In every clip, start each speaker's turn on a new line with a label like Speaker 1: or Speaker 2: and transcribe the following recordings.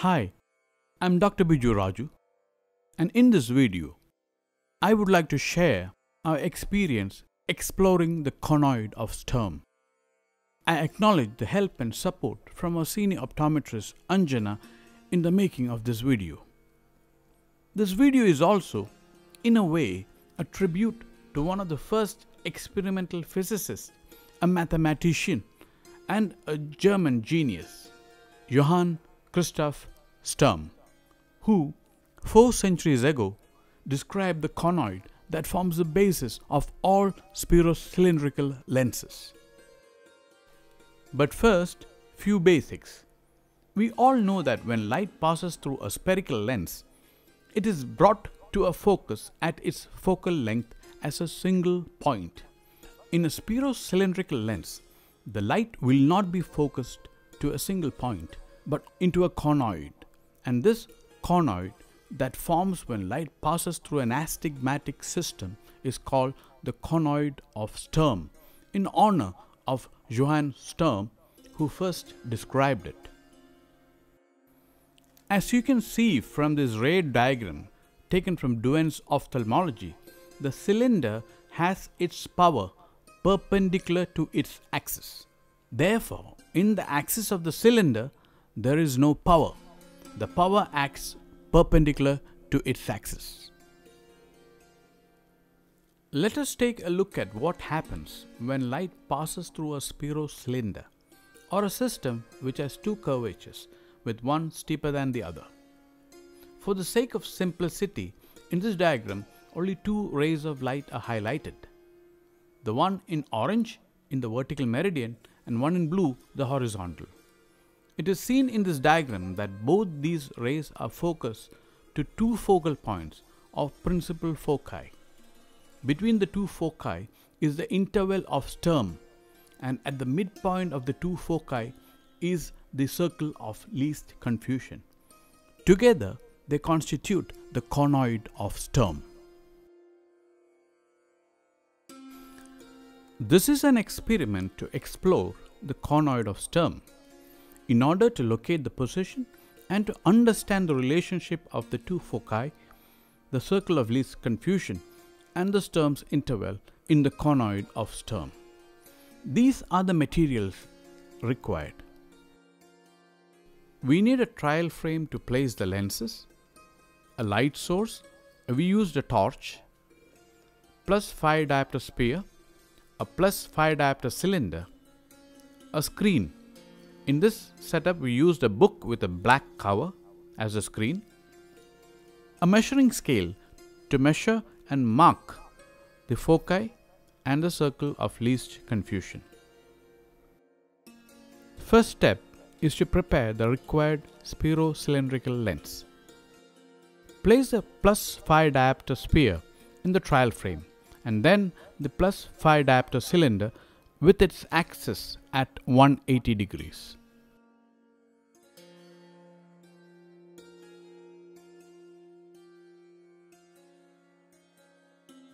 Speaker 1: Hi, I'm Dr. Biju Raju, and in this video, I would like to share our experience exploring the conoid of Sturm. I acknowledge the help and support from our senior optometrist Anjana in the making of this video. This video is also, in a way, a tribute to one of the first experimental physicists, a mathematician, and a German genius, Johann Christoph Sturm, who, four centuries ago, described the conoid that forms the basis of all spherocylindrical lenses. But first, few basics. We all know that when light passes through a spherical lens, it is brought to a focus at its focal length as a single point. In a spherocylindrical lens, the light will not be focused to a single point but into a conoid, and this conoid that forms when light passes through an astigmatic system is called the conoid of Sturm in honor of Johann Sturm who first described it. As you can see from this ray diagram taken from Duane's ophthalmology, the cylinder has its power perpendicular to its axis. Therefore, in the axis of the cylinder, there is no power. The power acts perpendicular to its axis. Let us take a look at what happens when light passes through a spherocylinder or a system which has two curvatures with one steeper than the other. For the sake of simplicity, in this diagram only two rays of light are highlighted. The one in orange in the vertical meridian and one in blue the horizontal. It is seen in this diagram that both these rays are focused to two focal points of principal foci. Between the two foci is the interval of Sturm and at the midpoint of the two foci is the circle of least confusion. Together they constitute the conoid of Sturm. This is an experiment to explore the conoid of Sturm. In order to locate the position and to understand the relationship of the two foci, the circle of least confusion, and the Sturm's interval in the conoid of Sturm. These are the materials required. We need a trial frame to place the lenses, a light source, we used a torch, plus 5 diopter sphere, a plus 5 diopter cylinder, a screen. In this setup we used a book with a black cover as a screen, a measuring scale to measure and mark the foci and the circle of least confusion. First step is to prepare the required spherocylindrical lens. Place the plus 5 diopter sphere in the trial frame and then the plus 5 diopter cylinder with its axis at 180 degrees.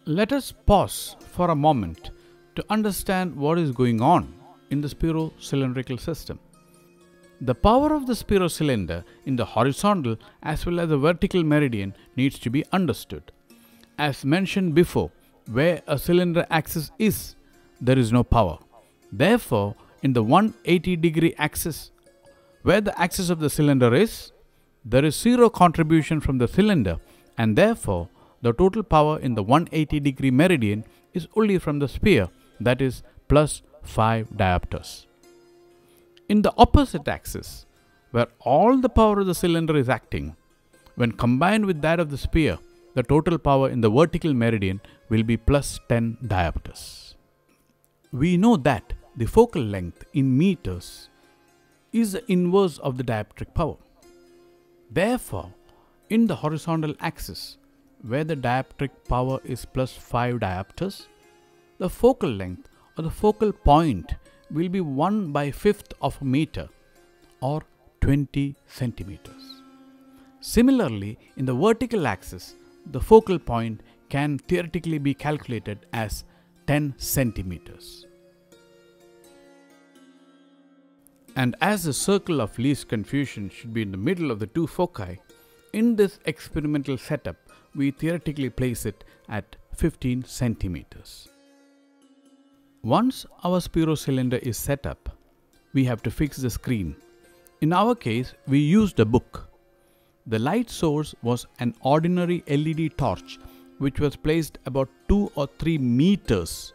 Speaker 1: Let us pause for a moment to understand what is going on in the spherocylindrical system. The power of the spherocylinder in the horizontal as well as the vertical meridian needs to be understood. As mentioned before, where a cylinder axis is, there is no power. Therefore, in the 180 degree axis, where the axis of the cylinder is, there is zero contribution from the cylinder and therefore the total power in the 180 degree meridian is only from the sphere that is plus 5 diopters. In the opposite axis, where all the power of the cylinder is acting, when combined with that of the sphere, the total power in the vertical meridian will be plus 10 diopters. We know that the focal length in meters is the inverse of the dioptric power. Therefore, in the horizontal axis, where the dioptric power is plus 5 diopters, the focal length or the focal point will be 1 by 5th of a meter or 20 centimeters. Similarly, in the vertical axis, the focal point can theoretically be calculated as 10 centimeters. And as the circle of least confusion should be in the middle of the two foci, in this experimental setup, we theoretically place it at 15 centimeters. Once our spherocylinder is set up, we have to fix the screen. In our case, we used a book. The light source was an ordinary LED torch which was placed about 2 or 3 meters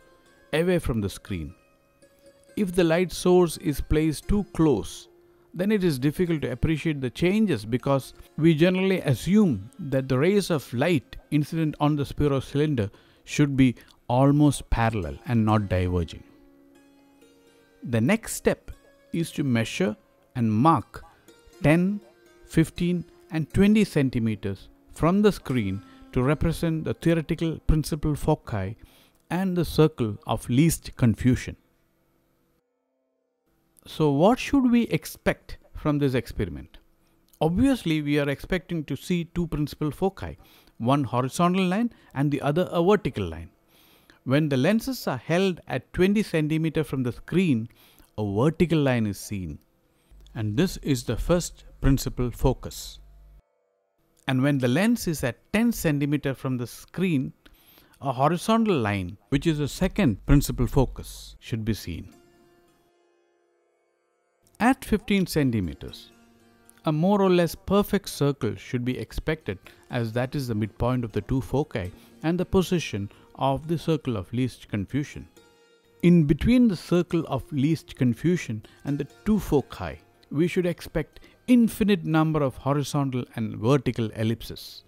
Speaker 1: away from the screen. If the light source is placed too close, then it is difficult to appreciate the changes because we generally assume that the rays of light incident on the spherocylinder should be almost parallel and not diverging. The next step is to measure and mark 10, 15 and 20 centimeters from the screen to represent the theoretical principal foci and the circle of least confusion. So what should we expect from this experiment? Obviously, we are expecting to see two principal foci, one horizontal line and the other a vertical line. When the lenses are held at 20 cm from the screen, a vertical line is seen. And this is the first principal focus. And when the lens is at 10 cm from the screen, a horizontal line, which is the second principal focus, should be seen. At 15 centimeters, a more or less perfect circle should be expected as that is the midpoint of the two foci and the position of the circle of least confusion. In between the circle of least confusion and the two foci, we should expect infinite number of horizontal and vertical ellipses.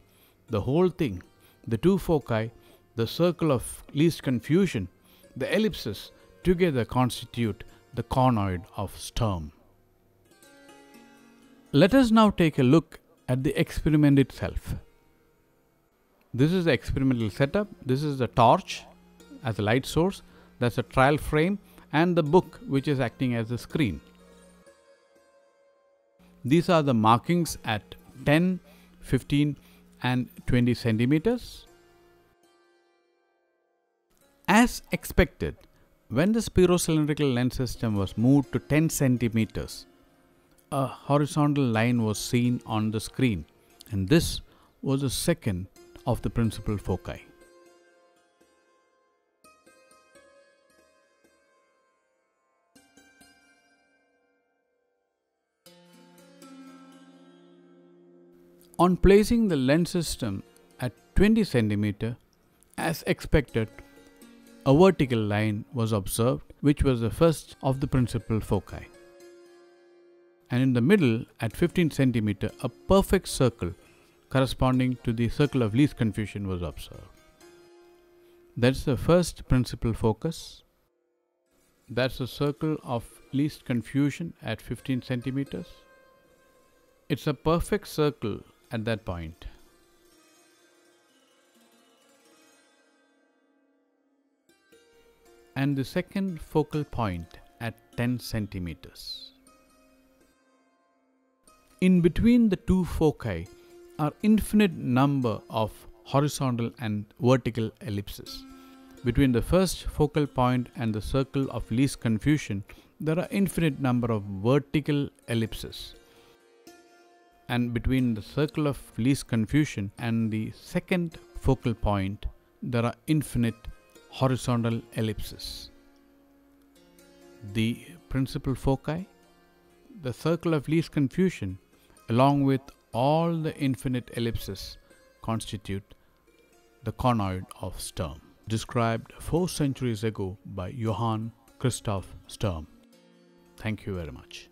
Speaker 1: The whole thing, the two foci, the circle of least confusion, the ellipses together constitute the conoid of Sturm. Let us now take a look at the experiment itself. This is the experimental setup. This is the torch as a light source. That's a trial frame and the book which is acting as a screen. These are the markings at 10, 15 and 20 centimeters. As expected, when the spherocylindrical lens system was moved to 10 centimeters, a horizontal line was seen on the screen and this was the second of the principal foci. On placing the lens system at 20 cm, as expected, a vertical line was observed which was the first of the principal foci and in the middle at 15 centimeter a perfect circle corresponding to the circle of least confusion was observed. That's the first principal focus. That's the circle of least confusion at 15 centimeters. It's a perfect circle at that point. And the second focal point at 10 centimeters. In between the two foci are infinite number of horizontal and vertical ellipses. Between the first focal point and the circle of least confusion, there are infinite number of vertical ellipses. And between the circle of least confusion and the second focal point, there are infinite horizontal ellipses. The principal foci, the circle of least confusion along with all the infinite ellipses constitute the conoid of Sturm, described four centuries ago by Johann Christoph Sturm. Thank you very much.